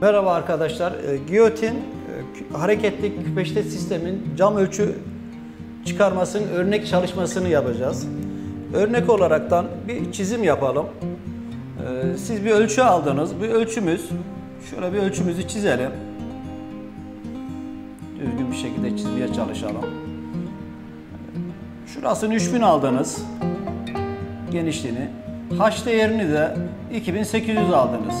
Merhaba arkadaşlar. E, Giyotin e, hareketli küpeşte sistemin cam ölçü çıkarmasının örnek çalışmasını yapacağız. Örnek olaraktan bir çizim yapalım. E, siz bir ölçü aldınız. Bir ölçümüz. Şöyle bir ölçümüzü çizelim. Düzgün bir şekilde çizmeye çalışalım. Şurasını 3000 aldınız. Genişliğini. H değerini de 2800 aldınız.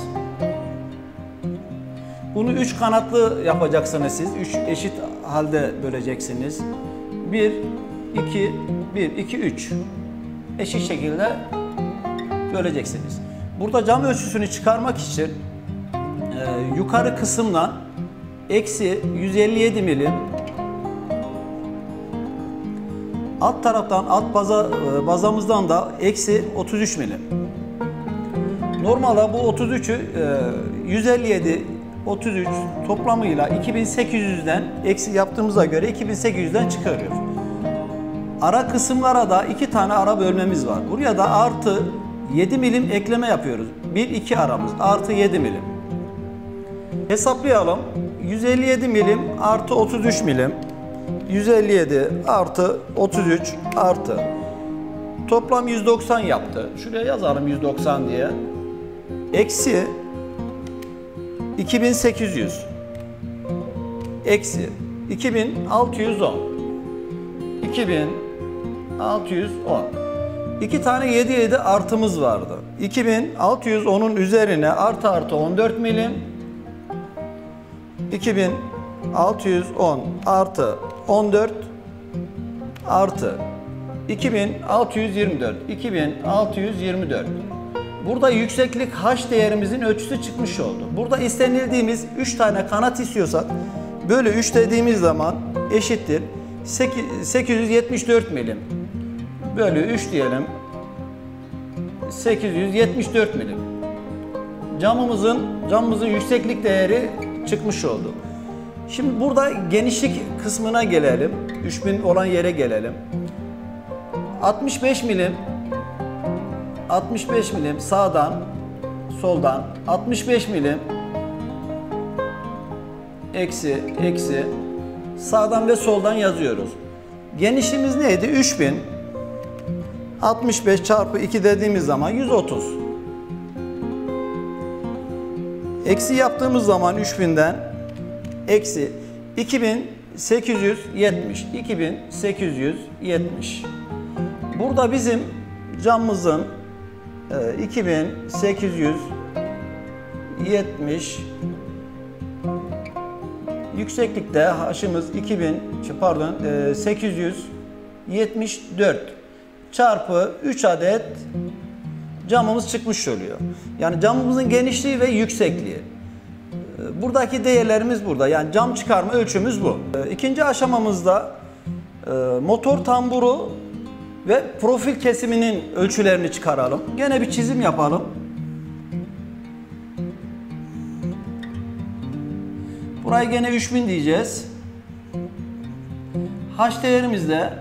Bunu üç kanatlı yapacaksınız siz. Üç eşit halde böleceksiniz. 1, 2, 1, 2, 3. Eşit şekilde böleceksiniz. Burada cam ölçüsünü çıkarmak için e, yukarı kısımdan eksi 157 milim alt taraftan alt baza, e, bazamızdan da eksi 33 milim. Normalde bu 33'ü e, 157 33 toplamıyla 2800'den eksi yaptığımıza göre 2800'den çıkarıyor. Ara kısımlara da iki tane ara bölmemiz var. Buraya da artı 7 milim ekleme yapıyoruz. 1 2 aramız artı 7 milim. Hesaplayalım. 157 milim artı 33 milim. 157 artı 33 artı. Toplam 190 yaptı. Şuraya yazalım 190 diye. Eksi 2800 eksi 2610 2610 İki tane 7 7 artımız vardı. 2610'un üzerine artı artı 14 milim 2610 artı 14 artı 2624 2624 Burada yükseklik h değerimizin ölçüsü çıkmış oldu. Burada istenildiğimiz 3 tane kanat istiyorsak böyle 3 dediğimiz zaman eşittir 874 milim. Bölü 3 diyelim. 874 milim. Camımızın camımızın yükseklik değeri çıkmış oldu. Şimdi burada genişlik kısmına gelelim. 3000 olan yere gelelim. 65 milim 65 milim sağdan soldan 65 milim eksi eksi sağdan ve soldan yazıyoruz. Genişliğimiz neydi? 3000 65 çarpı 2 dediğimiz zaman 130. Eksi yaptığımız zaman 3000'den eksi 2870 2870 Burada bizim camımızın 2870 yükseklikte haşımız 2000 pardon 874 çarpı 3 adet camımız çıkmış oluyor. Yani camımızın genişliği ve yüksekliği. Buradaki değerlerimiz burada. Yani cam çıkarma ölçümüz bu. İkinci aşamamızda motor tamburu ve profil kesiminin ölçülerini çıkaralım. Gene bir çizim yapalım. Burayı gene 3000 diyeceğiz. H değerimiz de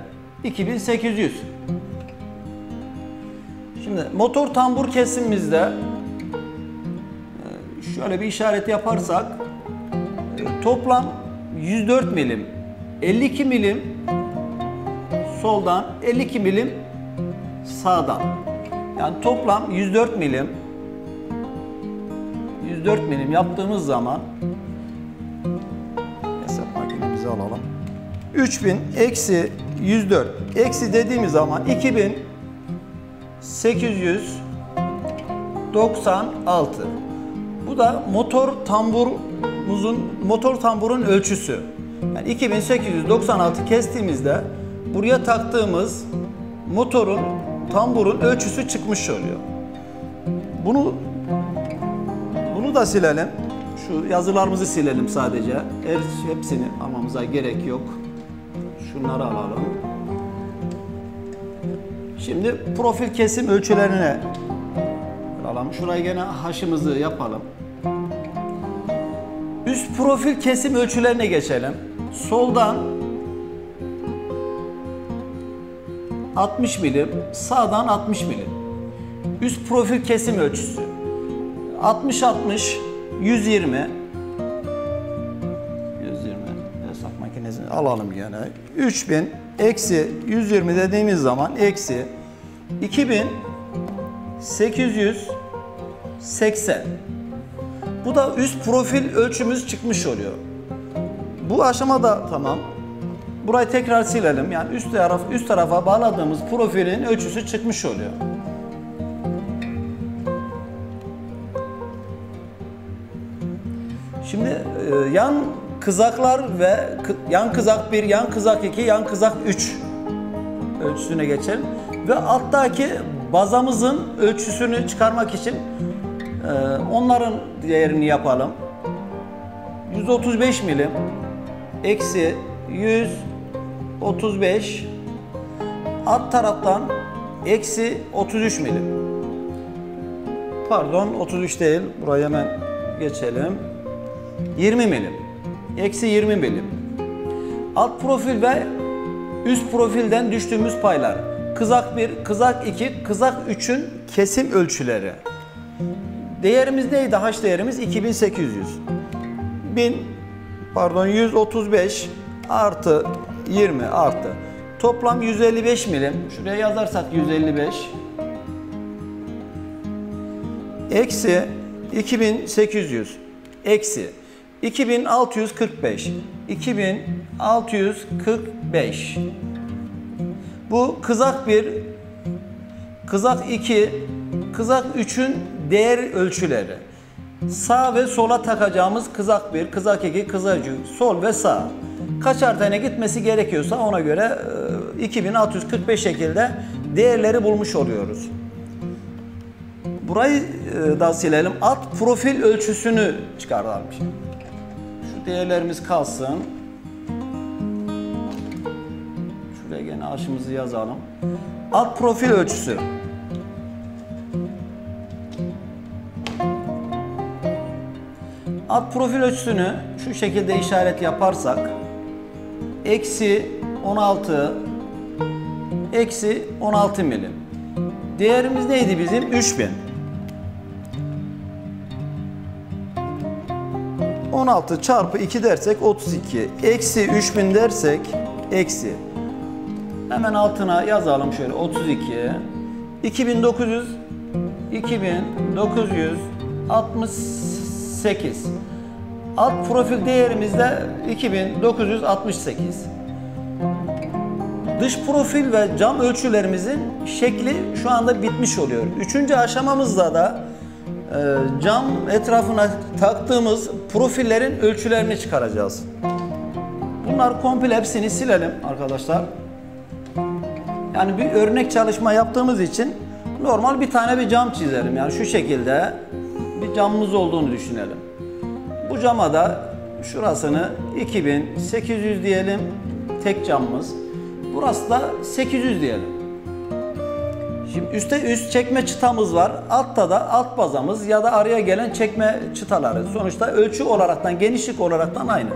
2800. Şimdi motor tambur kesimimizde e, şöyle bir işaret yaparsak e, toplam 104 milim 52 milim soldan 52 milim sağdan. Yani toplam 104 milim 104 milim yaptığımız zaman hesap makinemizi alalım. 3000 eksi 104 eksi dediğimiz zaman 2896. Bu da motor tamburumuzun motor tamburun ölçüsü. Yani 2896 kestiğimizde buraya taktığımız motorun tamburun ölçüsü çıkmış oluyor. Bunu bunu da silelim. Şu yazılarımızı silelim sadece. Her hepsini almamıza gerek yok. Şunları alalım. Şimdi profil kesim ölçülerine alalım. Şurayı gene haşımızı yapalım. Üst profil kesim ölçülerine geçelim. Soldan 60 milim, sağdan 60 milim. Üst profil kesim ölçüsü. 60-60, 120. 120 hesap makinesini alalım gene. 3000 eksi 120 dediğimiz zaman eksi 2880. Bu da üst profil ölçümüz çıkmış oluyor. Bu aşamada tamam Burayı tekrar silelim. Yani üst taraf üst tarafa bağladığımız profilin ölçüsü çıkmış oluyor. Şimdi e, yan kızaklar ve yan kızak 1, yan kızak 2, yan kızak 3 ölçüsüne geçelim. Ve alttaki bazamızın ölçüsünü çıkarmak için e, onların değerini yapalım. 135 milim eksi 135 alt taraftan eksi 33 milim. Pardon 33 değil. Buraya hemen geçelim. 20 milim. Eksi 20 milim. Alt profil ve üst profilden düştüğümüz paylar. Kızak 1, kızak 2, kızak 3'ün kesim ölçüleri. Değerimiz neydi? H değerimiz 2800. 1000 pardon 135 artı 20 artı toplam 155 milim. Şuraya yazarsak 155 eksi 2800 eksi 2645 2645 bu kızak 1 kızak 2 kızak 3'ün değer ölçüleri. Sağ ve sola takacağımız kızak 1 kızak 2 kızak 3 sol ve sağ kaçar tane gitmesi gerekiyorsa ona göre e, 2645 şekilde değerleri bulmuş oluyoruz. Burayı e, da silelim. Alt profil ölçüsünü çıkartalım. Şu değerlerimiz kalsın. Şuraya gene aşımızı yazalım. Alt profil ölçüsü. Alt profil ölçüsünü şu şekilde işaret yaparsak eksi 16 eksi 16 milim. Değerimiz neydi bizim? 3000. 16 çarpı 2 dersek 32. Eksi 3000 dersek eksi. Hemen altına yazalım şöyle 32. 2900 2968. Alt profil değerimiz de 2968. Dış profil ve cam ölçülerimizin şekli şu anda bitmiş oluyor. Üçüncü aşamamızda da e, cam etrafına taktığımız profillerin ölçülerini çıkaracağız. Bunlar komple hepsini silelim arkadaşlar. Yani bir örnek çalışma yaptığımız için normal bir tane bir cam çizelim. Yani şu şekilde bir camımız olduğunu düşünelim. Bu cama da şurasını 2800 diyelim. Tek camımız. Burası da 800 diyelim. Şimdi üstte üst çekme çıtamız var. Altta da alt bazamız ya da araya gelen çekme çıtaları. Sonuçta ölçü olaraktan, genişlik olaraktan aynı.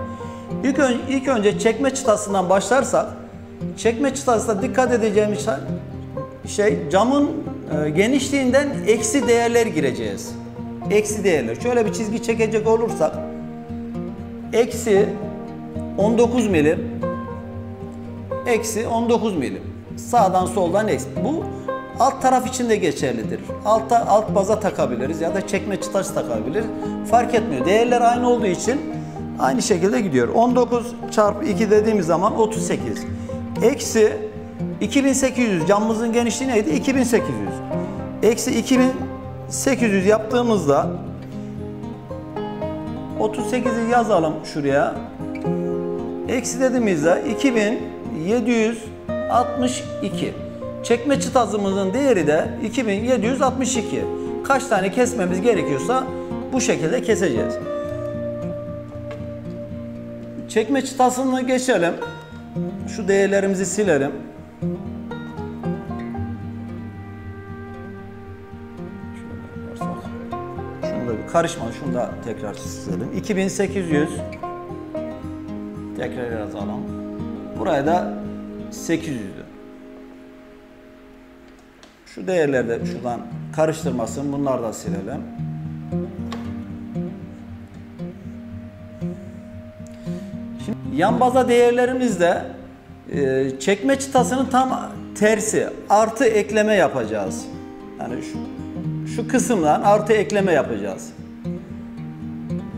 İlk, ön, ilk önce çekme çıtasından başlarsak, çekme çıtasında dikkat edeceğimiz şey camın e, genişliğinden eksi değerler gireceğiz. Eksi değerler. Şöyle bir çizgi çekecek olursak, eksi 19 milim, eksi 19 milim. Sağdan soldan eksi. Bu alt taraf için de geçerlidir. Alta alt baza takabiliriz ya da çekme çıtası takabiliriz. Fark etmiyor. Değerler aynı olduğu için aynı şekilde gidiyor. 19 çarpı 2 dediğimiz zaman 38. Eksi 2800 camımızın genişliği neydi? 2800. Eksi 2800 yaptığımızda 38'i yazalım şuraya. Eksi dediğimizde 2762. Çekme çıtasımızın değeri de 2762. Kaç tane kesmemiz gerekiyorsa bu şekilde keseceğiz. Çekme çıtasını geçelim. Şu değerlerimizi silelim. Karışma, şunu da tekrar silelim. 2800 tekrar yazalım. Buraya da 800'dü. Şu değerleri de şuradan karıştırmasın. Bunları da silelim. Şimdi Yan baza değerlerimizde e, çekme çıtasının tam tersi artı ekleme yapacağız. Yani şu, şu kısımdan artı ekleme yapacağız.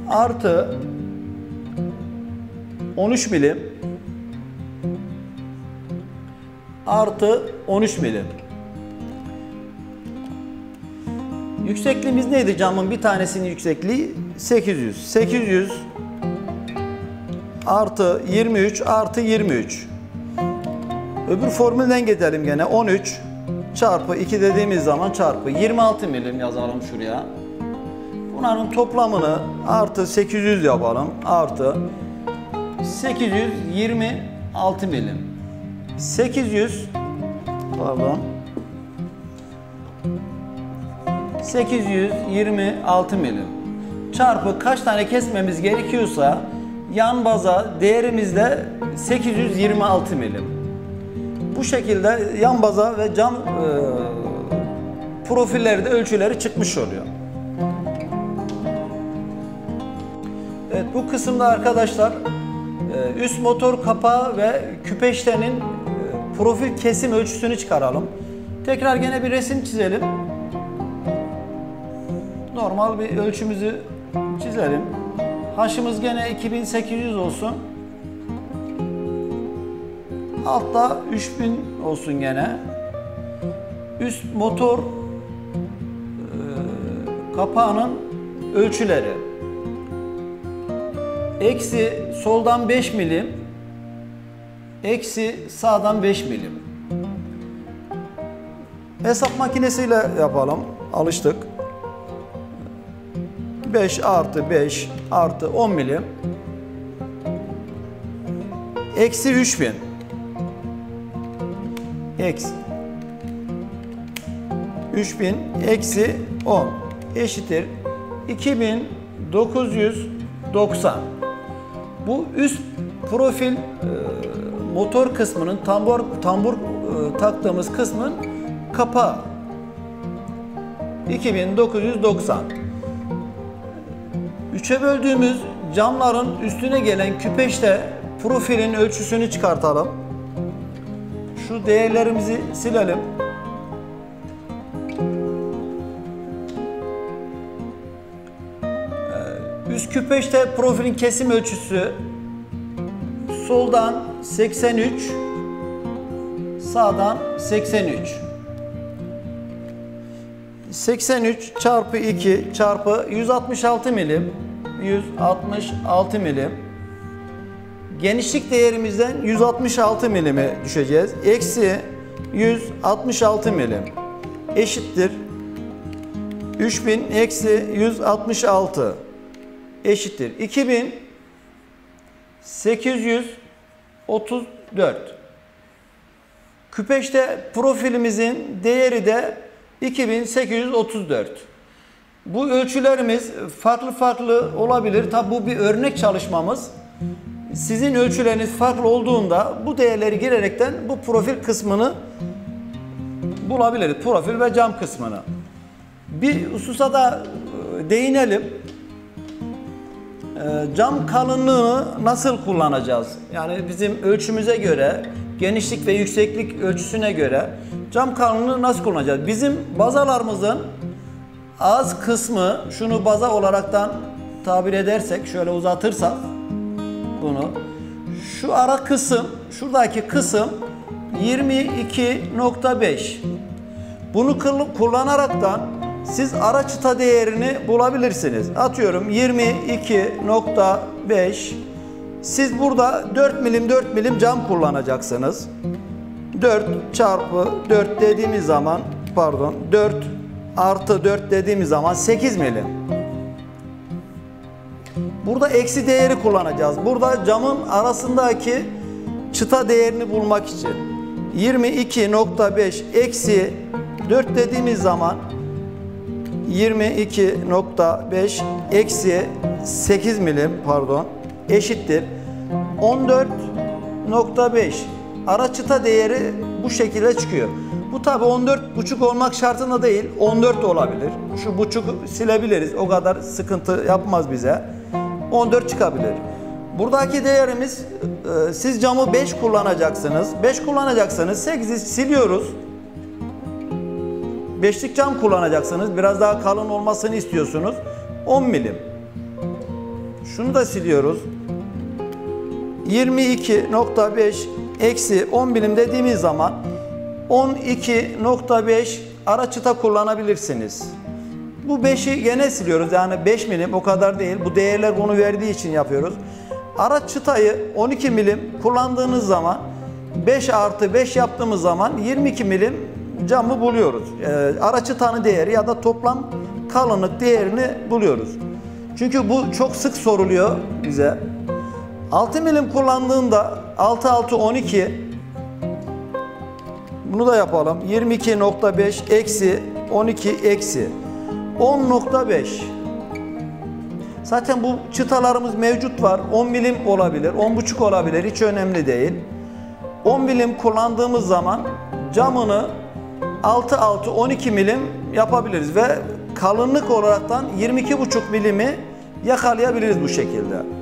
Artı 13 milim artı 13 milim. Yüksekliğimiz neydi camın bir tanesinin yüksekliği? 800. 800 artı 23 artı 23. Öbür formülden gidelim gene 13 çarpı 2 dediğimiz zaman çarpı 26 milim yazalım şuraya. Bunların toplamını artı 800 yapalım artı 826 milim. 800 pardon 826 milim çarpı kaç tane kesmemiz gerekiyorsa yan baza değerimizde 826 milim. Bu şekilde yan baza ve cam e, profilleri de ölçüleri çıkmış oluyor. Bu kısımda arkadaşlar e, üst motor kapağı ve küpeştenin e, profil kesim ölçüsünü çıkaralım. Tekrar gene bir resim çizelim. Normal bir ölçümüzü çizelim. Haşımız gene 2800 olsun. Altta 3000 olsun gene. Üst motor e, kapağının ölçüleri. Eksi soldan 5 milim. Eksi sağdan 5 milim. Hesap makinesiyle yapalım. Alıştık. 5 artı 5 artı 10 milim. Eksi 3000. Eksi 3000 eksi 10 eşittir 2990. Bu üst profil e, motor kısmının tambur tambur e, taktığımız kısmın kapağı 2990. 3'e böldüğümüz camların üstüne gelen küpeşte profilin ölçüsünü çıkartalım. Şu değerlerimizi silelim. Üst küpeşte profilin kesim ölçüsü soldan 83 sağdan 83 83 çarpı 2 çarpı 166 milim 166 milim. Genişlik değerimizden 166 milime düşeceğiz. Eksi 166 milim eşittir. 3000 eksi 166 eşittir 2834 Küpeşte profilimizin değeri de 2834. Bu ölçülerimiz farklı farklı olabilir. Tabi bu bir örnek çalışmamız. Sizin ölçüleriniz farklı olduğunda bu değerleri girerekten bu profil kısmını bulabiliriz. Profil ve cam kısmını. Bir hususa da e, değinelim. E, Cam kalınlığını nasıl kullanacağız? Yani bizim ölçümüze göre, genişlik ve yükseklik ölçüsüne göre cam kalınlığı nasıl kullanacağız? Bizim bazalarımızın az kısmı, şunu baza olaraktan tabir edersek, şöyle uzatırsak bunu, şu ara kısım, şuradaki kısım 22.5. Bunu kullanaraktan siz ara çıta değerini bulabilirsiniz. Atıyorum 22.5 siz burada 4 milim 4 milim cam kullanacaksınız. 4 çarpı 4 dediğimiz zaman pardon 4 artı 4 dediğimiz zaman 8 milim. Burada eksi değeri kullanacağız. Burada camın arasındaki çıta değerini bulmak için 22.5 eksi 4 dediğimiz zaman 22.5 eksi 8 milim pardon eşittir 14.5 ara çıta değeri bu şekilde çıkıyor. Bu tabi 14.5 olmak şartında değil 14 olabilir. Şu buçuk silebiliriz o kadar sıkıntı yapmaz bize. 14 çıkabilir. Buradaki değerimiz e, siz camı 5 kullanacaksınız. 5 kullanacaksanız 8'i siliyoruz. Beşlik cam kullanacaksınız. Biraz daha kalın olmasını istiyorsunuz. 10 milim. Şunu da siliyoruz. 22.5 eksi 10 milim dediğimiz zaman 12.5 ara çıta kullanabilirsiniz. Bu 5'i gene siliyoruz. Yani 5 milim o kadar değil. Bu değerler bunu verdiği için yapıyoruz. Ara çıtayı 12 milim kullandığınız zaman 5 artı 5 yaptığımız zaman 22 milim camı buluyoruz. Ee, ara çıtanın değeri ya da toplam kalınlık değerini buluyoruz. Çünkü bu çok sık soruluyor bize. 6 milim kullandığında 6 6 12 bunu da yapalım. 22.5 eksi 12 eksi 10.5 Zaten bu çıtalarımız mevcut var. 10 milim olabilir, 10.5 olabilir. Hiç önemli değil. 10 milim kullandığımız zaman camını 6 6 12 milim yapabiliriz ve kalınlık olaraktan 22.5 milimi yakalayabiliriz bu şekilde.